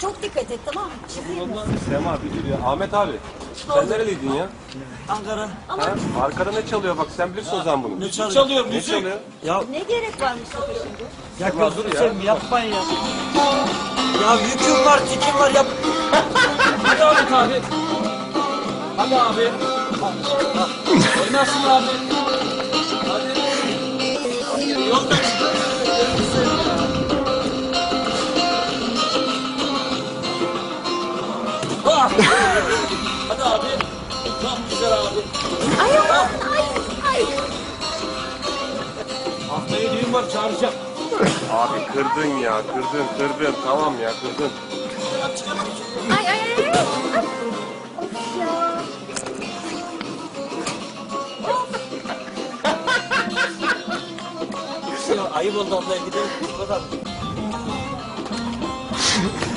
Çok dikkat et tamam mı? Mı? Sema bir dur ya. Ahmet abi. Sen nereliydin ya? Ankara. Ha? Arkada ne çalıyor bak sen bilirsin o zaman bunu. Ne çalıyor? Çalıyor Ne müzik. çalıyor? Ya Ne gerek var Mustafa şimdi? ya gözünü ya. seveyim yapmayın ya. Ya yüküm var, tikim var yap. Hadi Ahmet abi. Hadi abi. Oynasın abi. Hadi abi. Çok güzel abi. Ay aman ay ay. Haftaya düğün var çağıracağım. Abi kırdın ya kırdın kırdın tamam ya kırdın. Ay ay ay. ay. Ayıp oldu ablaya gidelim. Bu.